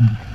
Mm.